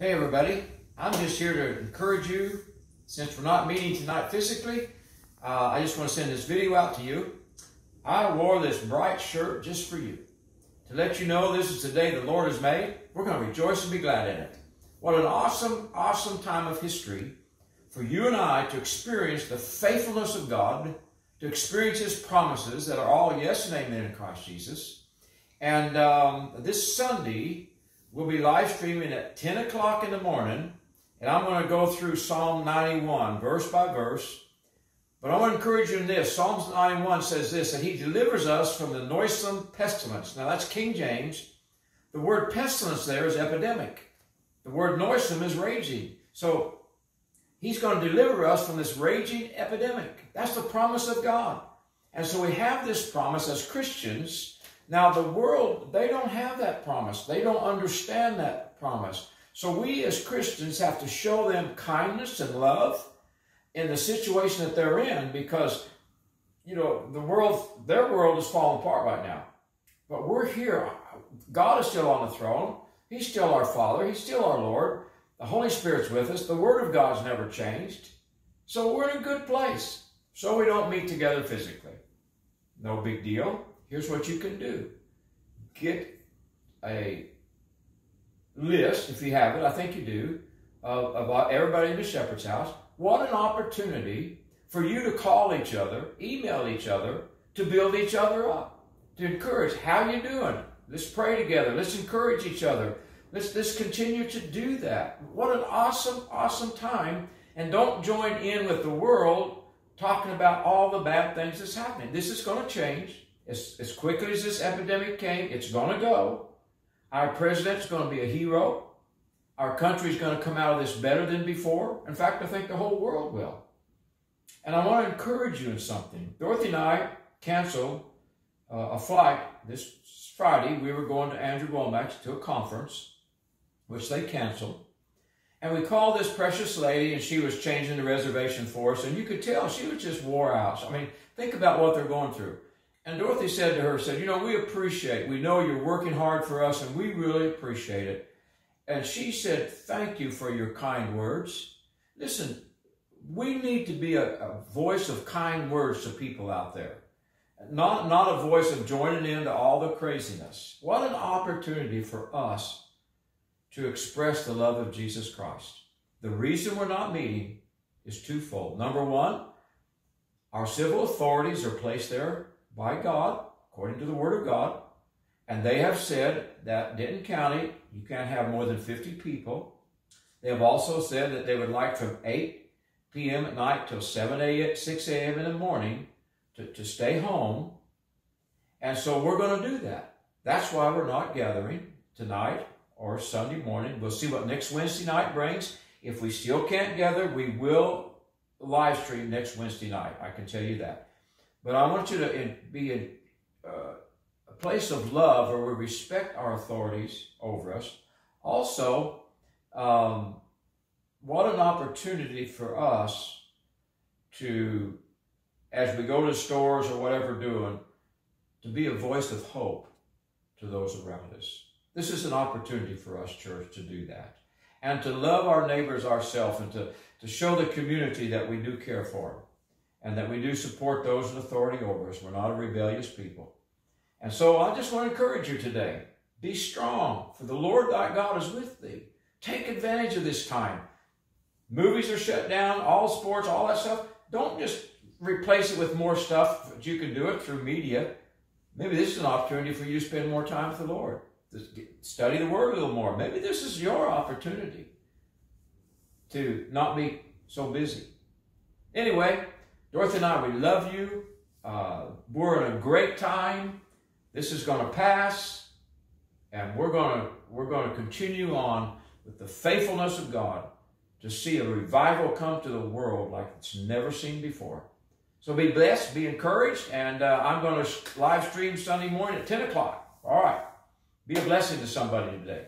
Hey everybody, I'm just here to encourage you. Since we're not meeting tonight physically, uh, I just want to send this video out to you. I wore this bright shirt just for you. To let you know this is the day the Lord has made. We're going to rejoice and be glad in it. What an awesome, awesome time of history for you and I to experience the faithfulness of God, to experience His promises that are all yes and amen in Christ Jesus. And um, this Sunday, We'll be live streaming at 10 o'clock in the morning, and I'm going to go through Psalm 91, verse by verse. But I want to encourage you in this. Psalms 91 says this, that he delivers us from the noisome pestilence. Now that's King James. The word pestilence there is epidemic. The word noisome is raging. So he's going to deliver us from this raging epidemic. That's the promise of God. And so we have this promise as Christians now, the world, they don't have that promise. They don't understand that promise. So we as Christians have to show them kindness and love in the situation that they're in because, you know, the world, their world is falling apart right now. But we're here. God is still on the throne. He's still our Father. He's still our Lord. The Holy Spirit's with us. The Word of God's never changed. So we're in a good place. So we don't meet together physically. No big deal here's what you can do. Get a list, if you have it, I think you do, of about everybody in the shepherd's house. What an opportunity for you to call each other, email each other, to build each other up, to encourage. How you doing? Let's pray together. Let's encourage each other. Let's, let's continue to do that. What an awesome, awesome time. And don't join in with the world talking about all the bad things that's happening. This is going to change. As, as quickly as this epidemic came, it's going to go. Our president's going to be a hero. Our country's going to come out of this better than before. In fact, I think the whole world will. And I want to encourage you in something. Dorothy and I canceled uh, a flight this Friday. We were going to Andrew Wommack's to a conference, which they canceled. And we called this precious lady, and she was changing the reservation for us. And you could tell she was just wore out. I mean, think about what they're going through. And Dorothy said to her, said, you know, we appreciate, we know you're working hard for us and we really appreciate it. And she said, thank you for your kind words. Listen, we need to be a, a voice of kind words to people out there. Not, not a voice of joining in to all the craziness. What an opportunity for us to express the love of Jesus Christ. The reason we're not meeting is twofold. Number one, our civil authorities are placed there by God, according to the Word of God, and they have said that Denton County, you can't have more than 50 people. They have also said that they would like from 8 p.m. at night till 7 a.m., 6 a.m. in the morning to, to stay home. And so we're going to do that. That's why we're not gathering tonight or Sunday morning. We'll see what next Wednesday night brings. If we still can't gather, we will live stream next Wednesday night. I can tell you that. But I want you to be in uh, a place of love where we respect our authorities over us. Also, um, what an opportunity for us to, as we go to stores or whatever doing, to be a voice of hope to those around us. This is an opportunity for us, church, to do that. And to love our neighbors ourselves and to, to show the community that we do care for them and that we do support those in authority over us. We're not a rebellious people. And so I just want to encourage you today. Be strong, for the Lord thy God is with thee. Take advantage of this time. Movies are shut down, all sports, all that stuff. Don't just replace it with more stuff. You can do it through media. Maybe this is an opportunity for you to spend more time with the Lord. Study the Word a little more. Maybe this is your opportunity to not be so busy. Anyway, Dorothy and I, we love you. Uh, we're in a great time. This is going to pass, and we're going to we're going to continue on with the faithfulness of God to see a revival come to the world like it's never seen before. So be blessed, be encouraged, and uh, I'm going to live stream Sunday morning at 10 o'clock. All right. Be a blessing to somebody today.